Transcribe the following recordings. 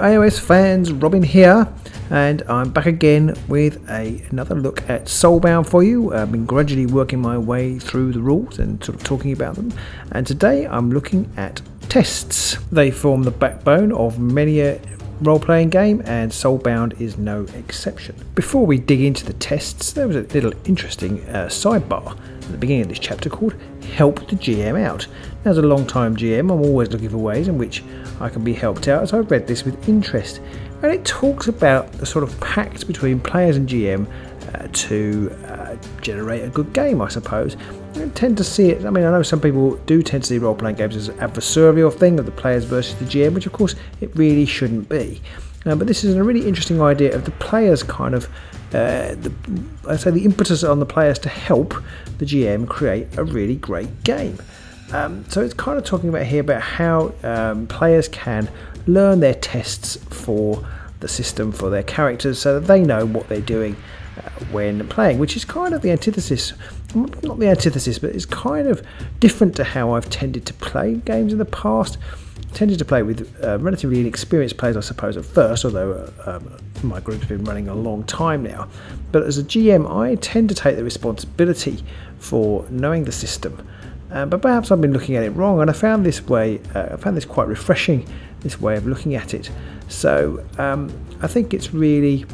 AOS fans, Robin here, and I'm back again with a, another look at Soulbound for you. I've been gradually working my way through the rules and sort of talking about them, and today I'm looking at tests. They form the backbone of many a role-playing game and Soulbound is no exception. Before we dig into the tests, there was a little interesting uh, sidebar at the beginning of this chapter called Help the GM Out. Now, as a long-time GM, I'm always looking for ways in which I can be helped out, so I read this with interest. And it talks about the sort of pact between players and GM uh, to uh, generate a good game, I suppose. I tend to see it, I mean, I know some people do tend to see role playing games as an adversarial thing of the players versus the GM, which of course it really shouldn't be. Uh, but this is a really interesting idea of the players kind of, uh, the, I say the impetus on the players to help the GM create a really great game. Um, so it's kind of talking about here about how um, players can learn their tests for the system for their characters so that they know what they're doing uh, when playing, which is kind of the antithesis, not the antithesis, but it's kind of different to how I've tended to play games in the past. Tended to play with uh, relatively inexperienced players, I suppose, at first, although uh, um, my group's been running a long time now. But as a GM, I tend to take the responsibility for knowing the system uh, but perhaps I've been looking at it wrong, and I found this way, uh, I found this quite refreshing, this way of looking at it. So um, I think it's really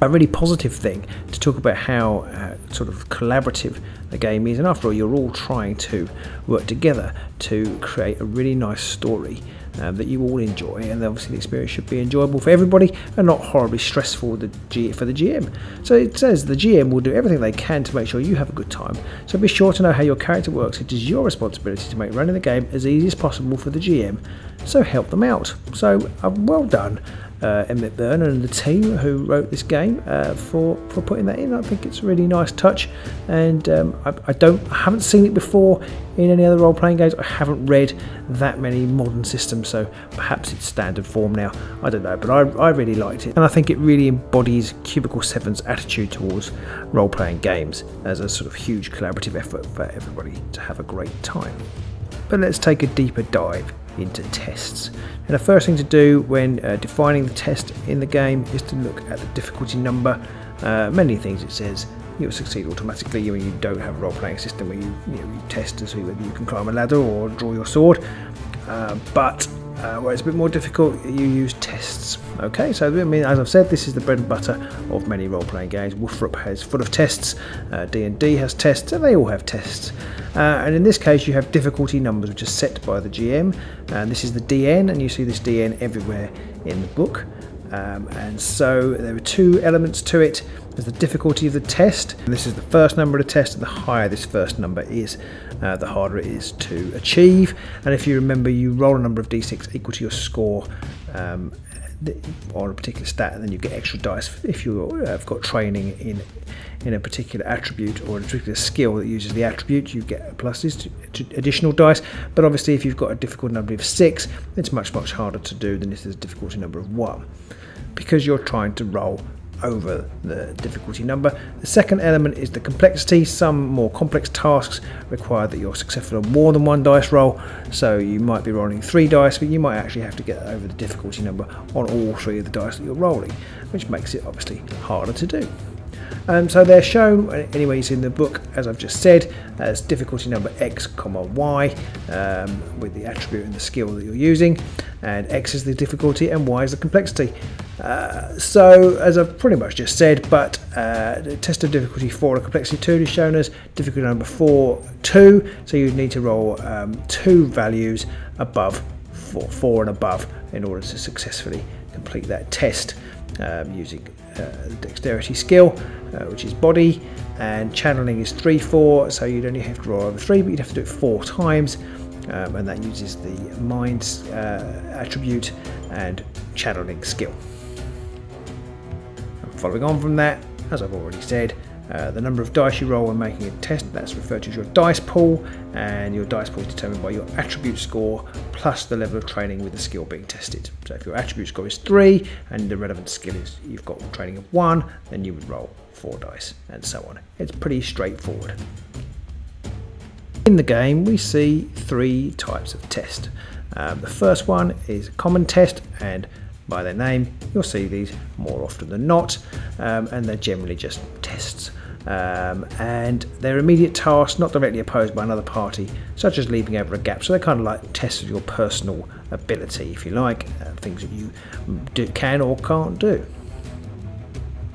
a really positive thing to talk about how uh, sort of collaborative the game is, and after all, you're all trying to work together to create a really nice story um, that you all enjoy, and obviously the experience should be enjoyable for everybody and not horribly stressful the G- for the GM. So it says the GM will do everything they can to make sure you have a good time. So be sure to know how your character works. It is your responsibility to make running the game as easy as possible for the GM. So help them out. So uh, well done uh, Emmet Byrne and the team who wrote this game uh, for for putting that in. I think it's a really nice touch, and um, I, I, don't I haven't seen it before in any other role playing games. I haven't read that many modern systems, so perhaps it's standard form now. I don't know, but I, I really liked it, and I think it really embodies Cubicle 7's attitude towards role playing games as a sort of huge collaborative effort for everybody to have a great time. But let's take a deeper dive into tests. And the first thing to do when uh, defining the test in the game is to look at the difficulty number. Uh, many things it says you'll succeed automatically when you don't have a role-playing system where you, you, know, you test to see whether you can climb a ladder or draw your sword. Uh, but uh, where it's a bit more difficult, you use tests. Okay, so I mean, as I've said, this is the bread and butter of many role-playing games. WFRP has full of tests, uh, D&D has tests, and they all have tests. Uh, and in this case, you have difficulty numbers which are set by the GM, and this is the DN, and you see this DN everywhere in the book. Um, and so there are two elements to it. There's the difficulty of the test, this is the first number of the test, and the higher this first number is, uh, the harder it is to achieve. And if you remember, you roll a number of d6 equal to your score um, on a particular stat, and then you get extra dice if you have got training in in a particular attribute or a particular skill that uses the attribute, you get pluses to, to additional dice. But obviously, if you've got a difficult number of six, it's much much harder to do than if there's a difficulty number of one, because you're trying to roll over the difficulty number. The second element is the complexity. Some more complex tasks require that you're successful on more than one dice roll, so you might be rolling three dice, but you might actually have to get over the difficulty number on all three of the dice that you're rolling, which makes it obviously harder to do. Um, so they're shown, anyways, in the book, as I've just said, as difficulty number x, comma y, um, with the attribute and the skill that you're using, and x is the difficulty and y is the complexity. Uh, so, as I've pretty much just said, but uh, the test of difficulty 4 and complexity 2 is shown as difficulty number 4, 2, so you'd need to roll um, two values above 4, 4 and above in order to successfully complete that test um, using uh, dexterity skill, uh, which is body, and channeling is 3 4, so you'd only have to roll over 3, but you'd have to do it 4 times, um, and that uses the mind uh, attribute and channeling skill. And following on from that, as I've already said, uh, the number of dice you roll when making a test, that's referred to as your dice pool, and your dice pool is determined by your attribute score plus the level of training with the skill being tested. So if your attribute score is 3 and the relevant skill is you've got training of 1, then you would roll 4 dice, and so on. It's pretty straightforward. In the game, we see three types of test. Um, the first one is a common test, and by their name, you'll see these more often than not, um, and they're generally just tests. Um, and they're immediate tasks not directly opposed by another party, such as leaping over a gap. So they're kind of like tests of your personal ability, if you like, uh, things that you do, can or can't do.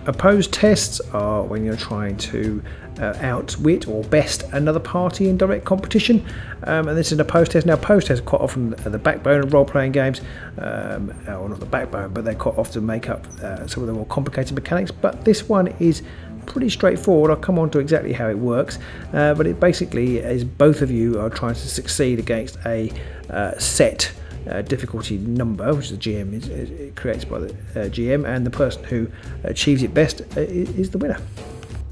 Opposed tests are when you're trying to uh, outwit or best another party in direct competition, um, and this is an opposed test. Now, opposed tests quite often the backbone of role-playing games, um, or not the backbone, but they quite often make up uh, some of the more complicated mechanics. But this one is pretty straightforward. I'll come on to exactly how it works, uh, but it basically is both of you are trying to succeed against a uh, set uh, difficulty number, which the GM is, is creates by the uh, GM, and the person who achieves it best uh, is the winner.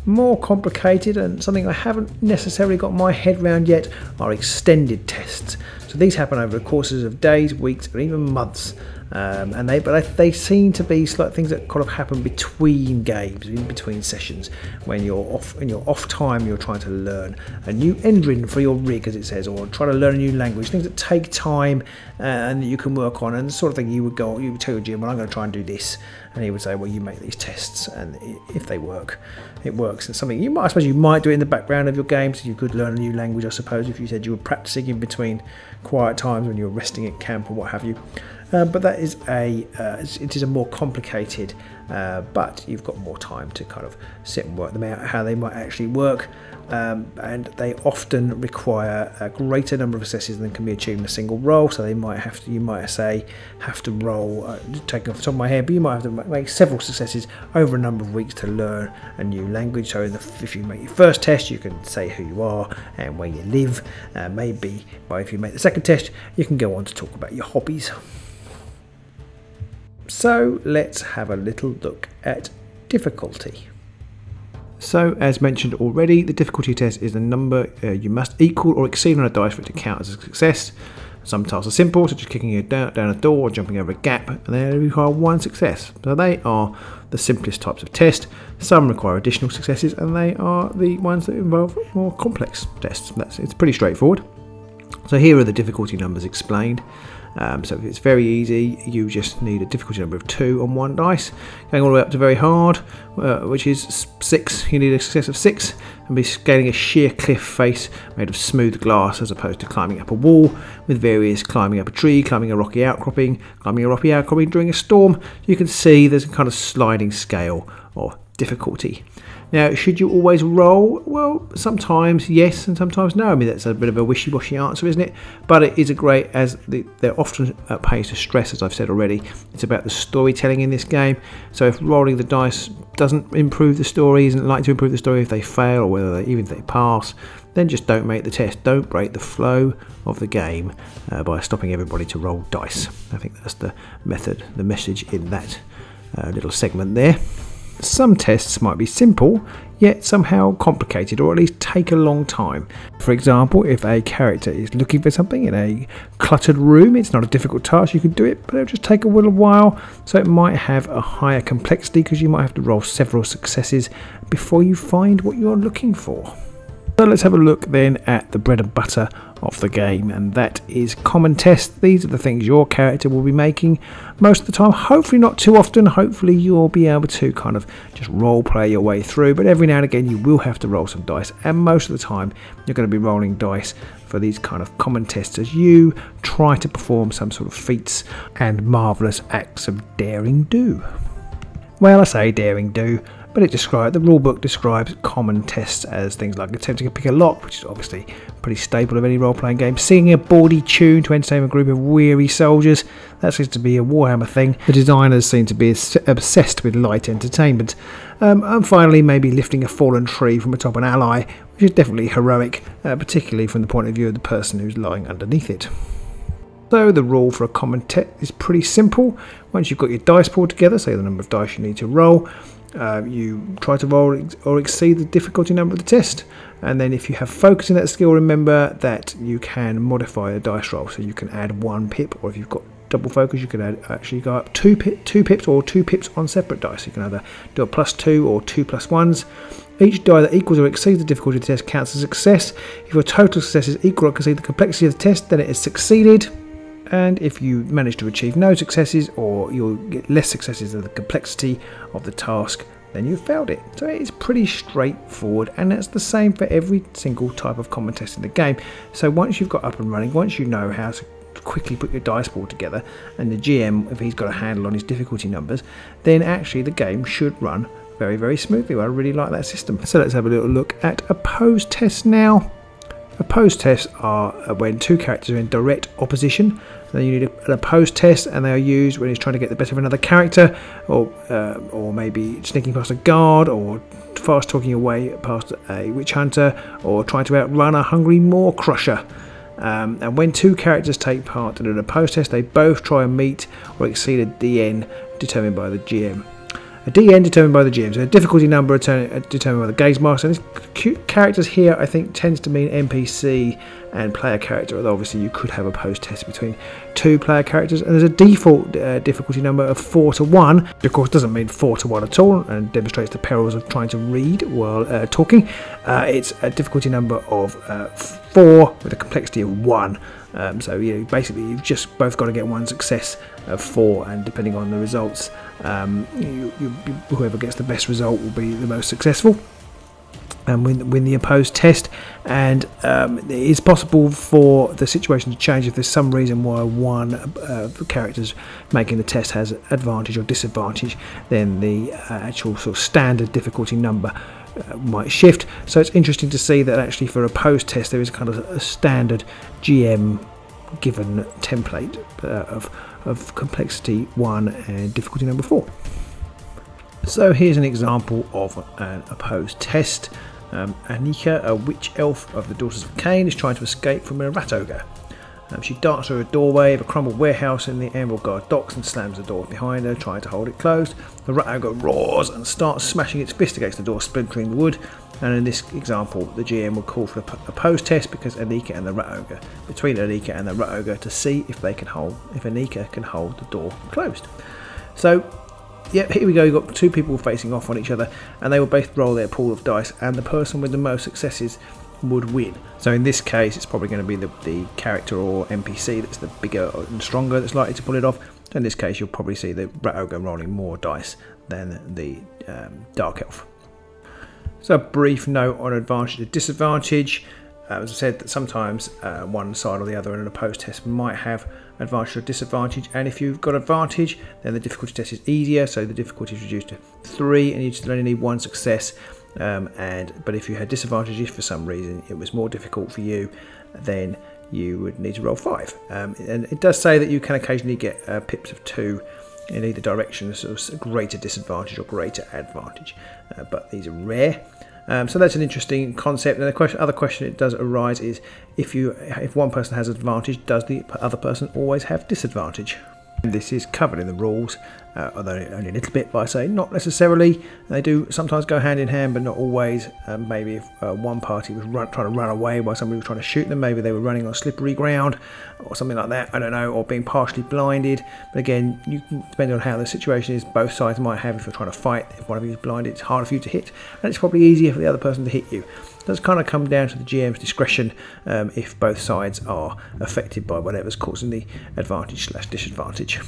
More complicated and something I haven't necessarily got my head around yet are extended tests. So these happen over the courses of days, weeks, or even months. Um, and they but they seem to be like things that kind of happen between games, in between sessions, when you're off in your off time, you're trying to learn a new engine for your rig, as it says, or try to learn a new language. Things that take time uh, and that you can work on, and the sort of thing you would go, you would tell your GM, well, I'm going to try and do this, and he would say, well, you make these tests, and if they work, it works. And something you might, I suppose, you might do it in the background of your games. You could learn a new language, I suppose, if you said you were practicing in between quiet times when you're resting at camp or what have you. Uh, but that is a uh, it is a more complicated uh, but you've got more time to kind of sit and work them out how they might actually work. Um, and they often require a greater number of successes than can be achieved in a single roll. So they might have to you might say have to roll uh, taking off the top of my head but you might have to make several successes over a number of weeks to learn a new language. So the, if you make your first test you can say who you are and where you live. Uh, maybe but if you make the second test you can go on to talk about your hobbies so let's have a little look at difficulty. So as mentioned already, the difficulty test is the number uh, you must equal or exceed on a dice for it to count as a success. Some tasks are simple, such as kicking a down, down a door or jumping over a gap, and they require one success. So they are the simplest types of test. Some require additional successes, and they are the ones that involve more complex tests. That's, it's pretty straightforward. So here are the difficulty numbers explained. Um, so it's very easy, you just need a difficulty number of 2 on one dice. Going all the way up to very hard, uh, which is 6, you need a success of 6, and be scaling a sheer cliff face made of smooth glass as opposed to climbing up a wall, with various climbing up a tree, climbing a rocky outcropping, climbing a rocky outcropping during a storm. You can see there's a kind of sliding scale of difficulty. Now, should you always roll? Well, sometimes yes, and sometimes no. I mean, that's a bit of a wishy-washy answer, isn't it? But it is a great, as the, they're often at pace to stress, as I've said already. It's about the storytelling in this game. So if rolling the dice doesn't improve the story, isn't like to improve the story if they fail, or whether they, even if they pass, then just don't make the test. Don't break the flow of the game uh, by stopping everybody to roll dice. I think that's the method, the message in that uh, little segment there. Some tests might be simple, yet somehow complicated or at least take a long time. For example, if a character is looking for something in a cluttered room, it's not a difficult task, you can do it, but it'll just take a little while, so it might have a higher complexity because you might have to roll several successes before you find what you're looking for. So let's have a look then at the bread and butter of the game, and that is common tests. These are the things your character will be making most of the time. Hopefully, not too often. Hopefully, you'll be able to kind of just role play your way through, but every now and again, you will have to roll some dice, and most of the time, you're going to be rolling dice for these kind of common tests as you try to perform some sort of feats and marvellous acts of daring do. Well, I say daring do but it describes the rulebook describes common tests as things like attempting to pick a lock, which is obviously pretty staple of any role-playing game, singing a bawdy tune to entertain a group of weary soldiers. That seems to be a Warhammer thing. The designers seem to be obsessed with light entertainment. Um, and finally, maybe lifting a fallen tree from atop an ally, which is definitely heroic, uh, particularly from the point of view of the person who's lying underneath it. So the rule for a common test is pretty simple. Once you've got your dice pool together, say the number of dice you need to roll, uh, you try to roll or exceed the difficulty number of the test. And then if you have focus in that skill, remember that you can modify the dice roll. So you can add one pip, or if you've got double focus, you can add, actually go up two, pip, two pips or two pips on separate dice. You can either do a plus two or two plus ones. Each die that equals or exceeds the difficulty of the test counts as success. If your total success is equal or exceeds the complexity of the test, then it is succeeded. And if you manage to achieve no successes or you'll get less successes than the complexity of the task, then you've failed it. So it's pretty straightforward, and that's the same for every single type of common test in the game. So once you've got up and running, once you know how to quickly put your dice pool together, and the GM, if he's got a handle on his difficulty numbers, then actually the game should run very, very smoothly. I really like that system. So let's have a little look at opposed tests now. Opposed tests are when two characters are in direct opposition. Then you need an opposed test, and they are used when he's trying to get the better of another character, or uh, or maybe sneaking past a guard, or fast talking away past a witch hunter, or trying to outrun a hungry Maw-krusha. Um, and when two characters take part in an opposed test, they both try and meet or exceed a DN determined by the GM. A DN determined by the GM, so a difficulty number determined by the gaze master. And this characters here, I think, tends to mean NPC and player character, although obviously you could have a post test between two player characters. And there's a default uh, difficulty number of 4 to 1, of course, doesn't mean 4 to 1 at all and demonstrates the perils of trying to read while uh, talking. Uh, it's a difficulty number of uh, 4 with a complexity of 1. Um, so you know, basically, you've just both got to get one success of four, and depending on the results, um, you, you, whoever gets the best result will be the most successful and win, win the opposed test. And um, it is possible for the situation to change if there's some reason why one of the characters making the test has advantage or disadvantage, then the uh, actual sort of standard difficulty number uh, might shift. So it's interesting to see that actually for a post test there is kind of a standard GM given template uh, of, of complexity 1 and difficulty number 4. So here's an example of an opposed test. Um, Anika, a witch elf of the Daughters of Khaine, is trying to escape from a rat ogre. Um, she darts through a doorway of a crumbled warehouse in the Emerald Guard docks and slams the door behind her, trying to hold it closed. The rat ogre roars and starts smashing its fist against the door, splintering the wood. And in this example, the GM will call for a pose test because Anika and the rat ogre, between Anika and the rat ogre, to see if they can hold, if Anika can hold the door closed. So Yep, here we go. You've got two people facing off on each other, and they will both roll their pool of dice, and the person with the most successes would win. So in this case, it's probably going to be the, the character or NPC that's the bigger and stronger that's likely to pull it off. So in this case, you'll probably see the Rat Ogre rolling more dice than the um, Dark Elf. So a brief note on advantage and disadvantage. Uh, as I said, that sometimes uh, one side or the other in an opposed test might have advantage or disadvantage. And if you've got advantage, then the difficulty test is easier. So the difficulty is reduced to three, and you just only need one success. Um, and but if you had disadvantages for some reason it was more difficult for you, then you would need to roll five. Um, and it does say that you can occasionally get uh, pips of two in either direction, so greater disadvantage or greater advantage. Uh, but these are rare. Um, so that's an interesting concept. And the question, other question it does arise is if you if one person has advantage, does the other person always have disadvantage? This is covered in the rules, uh, although only a little bit, but I say not necessarily. They do sometimes go hand in hand, but not always. Um, maybe if uh, one party was run, trying to run away while somebody was trying to shoot them, maybe they were running on slippery ground or something like that. I don't know, or being partially blinded. But again, you depending on how the situation is, both sides might have. If you're trying to fight, if one of you is blinded, it's harder for you to hit, and it's probably easier for the other person to hit you does kind of come down to the GM's discretion um, if both sides are affected by whatever's causing the advantage slash disadvantage.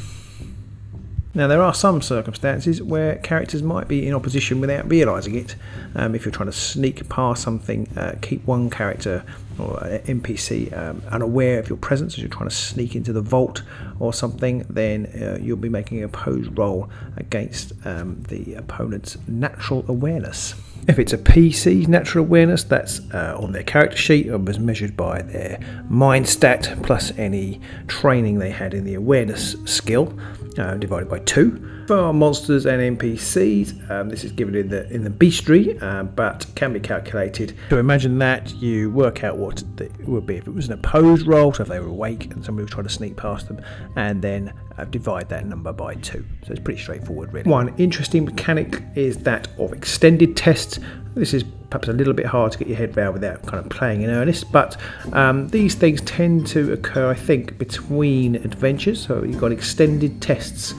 Now, there are some circumstances where characters might be in opposition without realising it. Um, if you're trying to sneak past something, uh, keep one character or NPC um, unaware of your presence as you're trying to sneak into the vault or something, then uh, you'll be making a opposed roll against um, the opponent's natural awareness. If it's a PC natural awareness, that's uh, on their character sheet and was measured by their mind stat plus any training they had in the awareness skill, uh, divided by two. For our monsters and NPCs, um, this is given in the in the bestiary, um, but can be calculated. So imagine that you work out what it would be if it was an opposed roll, so if they were awake and somebody was trying to sneak past them, and then uh, divide that number by two. So it's pretty straightforward, really. One interesting mechanic is that of extended tests. This is perhaps a little bit hard to get your head around without kind of playing in earnest, but um, these things tend to occur, I think, between adventures. So you've got extended tests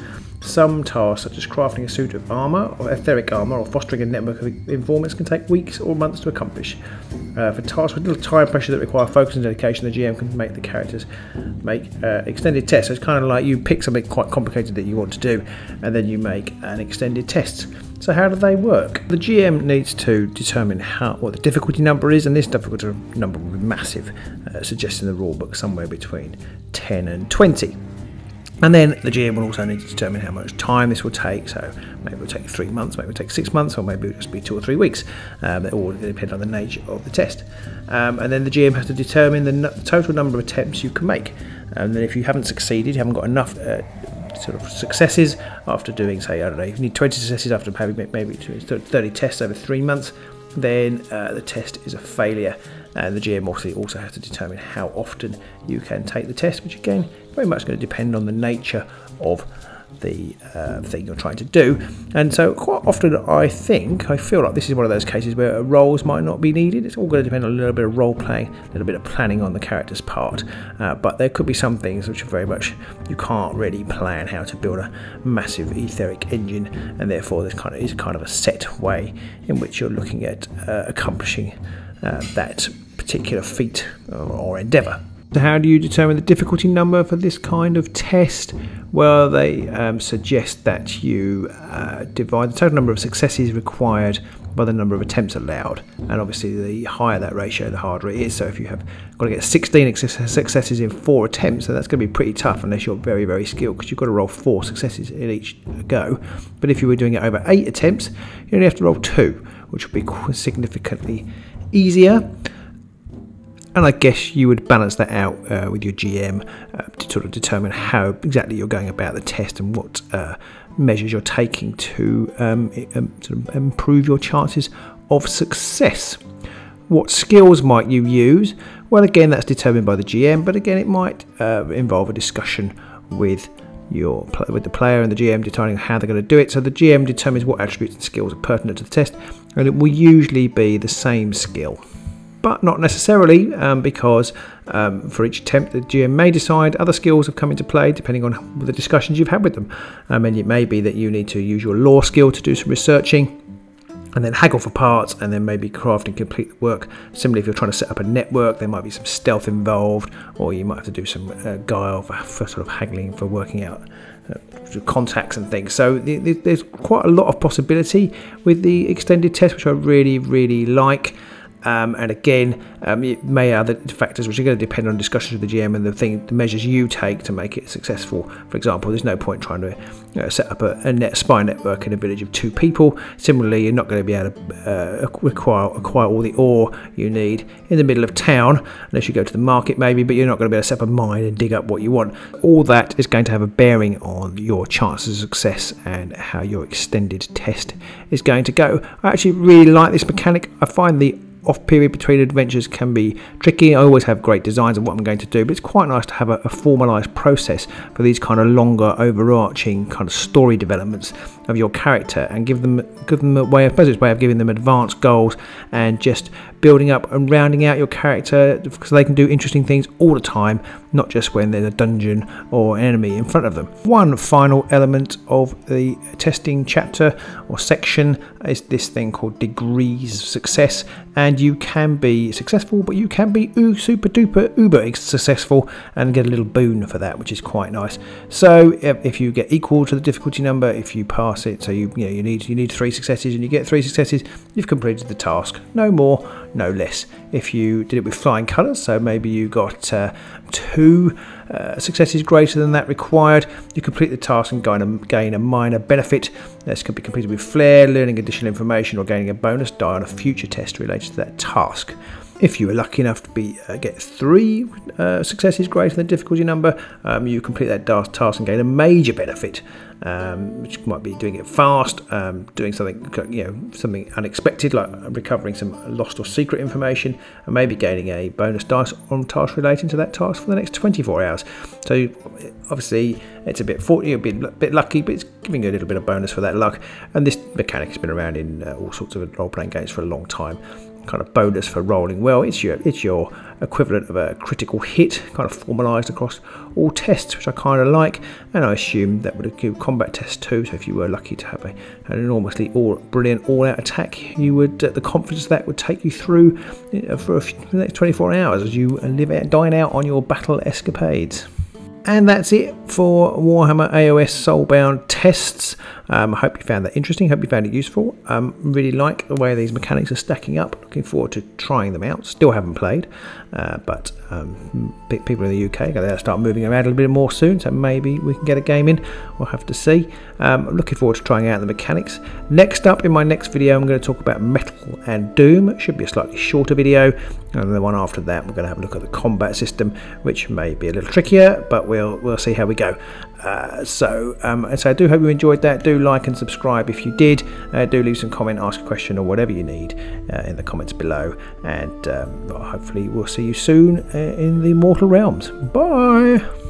Some tasks, such as crafting a suit of armour or aetheric armour or fostering a network of informants, can take weeks or months to accomplish. Uh, for tasks with little time pressure that require focus and dedication, the GM can make the characters make uh, extended tests. So it's kind of like you pick something quite complicated that you want to do, and then you make an extended test. So how do they work? The GM needs to determine how what the difficulty number is, and this difficulty number will be massive, uh, suggesting the rulebook somewhere between 10 and 20. And then the GM will also need to determine how much time this will take. So maybe it will take three months, maybe it will take six months, or maybe it will just be two or three weeks. Um, it all depends on the nature of the test. Um, and then the GM has to determine the, n- total number of attempts you can make. And then if you haven't succeeded, you haven't got enough uh, sort of successes after doing, say, I don't know, you need 20 successes after having maybe 30 tests over three months, then uh, the test is a failure. And the GM obviously also has to determine how often you can take the test, which again, very much going to depend on the nature of the uh, thing you're trying to do. And so, quite often, I think, I feel like this is one of those cases where roles might not be needed. It's all going to depend on a little bit of role playing, a little bit of planning on the character's part. Uh, but there could be some things which are very much you can't really plan how to build a massive aetheric engine, and therefore, this kind of is kind of a set way in which you're looking at uh, accomplishing uh, that particular feat or, or endeavour. How do you determine the difficulty number for this kind of test? Well, they um, suggest that you uh, divide the total number of successes required by the number of attempts allowed, and obviously the higher that ratio, the harder it is. So if you have got to get 16 successes in four attempts, then that's going to be pretty tough unless you're very very skilled because you've got to roll four successes in each go. But if you were doing it over eight attempts, you only have to roll two, which would be significantly easier and I guess you would balance that out uh, with your GM uh, to sort of determine how exactly you're going about the test and what uh, measures you're taking to um, um, sort of improve your chances of success. What skills might you use? Well, again, that's determined by the GM, but again, it might uh, involve a discussion with your with the player and the GM determining how they're going to do it. So the GM determines what attributes and skills are pertinent to the test, and it will usually be the same skill but not necessarily um, because um, for each attempt the GM may decide other skills have come into play depending on the discussions you've had with them. Um, and it may be that you need to use your lore skill to do some researching and then haggle for parts and then maybe craft and complete the work. Similarly, if you're trying to set up a network, there might be some stealth involved, or you might have to do some uh, guile for, for, sort of haggling for working out uh, contacts and things. So there's quite a lot of possibility with the extended test, which I really, really like. Um, and again, um, it may have other factors which are going to depend on discussions with the GM and the thing, the measures you take to make it successful. For example, there's no point trying to you know, set up a, a, net spy network in a village of two people. Similarly, you're not going to be able to uh, acquire, acquire all the ore you need in the middle of town, unless you go to the market maybe. But you're not going to be able to set up a mine and dig up what you want. All that is going to have a bearing on your chances of success and how your extended test is going to go. I actually really like this mechanic. I find the off period between adventures can be tricky. I always have great designs of what I'm going to do, but it's quite nice to have a, a formalized process for these kind of longer, overarching kind of story developments of your character and give them give them a way of a way of giving them advanced goals and just building up and rounding out your character because they can do interesting things all the time, not just when there's a dungeon or an enemy in front of them. One final element of the testing chapter or section is this thing called degrees of success, and you can be successful, but you can be super duper uber successful and get a little boon for that, which is quite nice. So if you get equal to the difficulty number, if you pass it, so you you know you need you need three successes and you get three successes, you've completed the task. No more no less. If you did it with flying colours, so maybe you got uh, two uh, successes greater than that required, you complete the task and gain a, gain a minor benefit. This could be completed with flair, learning additional information, or gaining a bonus die on a future test related to that task. If you were lucky enough to be uh, get three uh, successes greater than the difficulty number, um, you complete that task and gain a major benefit um, which might be doing it fast, um, doing something you know something unexpected like recovering some lost or secret information, and maybe gaining a bonus dice on tasks relating to that task for the next 24 hours. So obviously it's a bit forty, a bit, a bit lucky, but it's giving you a little bit of bonus for that luck. And this mechanic has been around in uh, all sorts of role-playing games for a long time. Kind of bonus for rolling well. It's your it's your equivalent of a critical hit, kind of formalised across all tests, which I kind of like. And I assume that would include combat test too. So if you were lucky to have a, an enormously all brilliant all-out attack, you would uh, the confidence that would take you through uh, for few, the next 24 hours as you live out, dine out on your battle escapades. And that's it for Warhammer AOS Soulbound tests. Um, I hope you found that interesting. Hope you found it useful. Um, really like the way these mechanics are stacking up. Looking forward to trying them out. Still haven't played, uh, but um, people in the UK are going to start moving around a little bit more soon. So maybe we can get a game in. We'll have to see. Um, looking forward to trying out the mechanics. Next up in my next video, I'm going to talk about Mettle and Doom. It should be a slightly shorter video, and the one after that, we're going to have a look at the combat system, which may be a little trickier, but we'll we'll see how we go. Uh, so, um, so I do hope you enjoyed that. Do like and subscribe if you did. Uh, do leave some comment, ask a question, or whatever you need uh, in the comments below. And um, hopefully, we'll see you soon uh, in the Mortal Realms. Bye.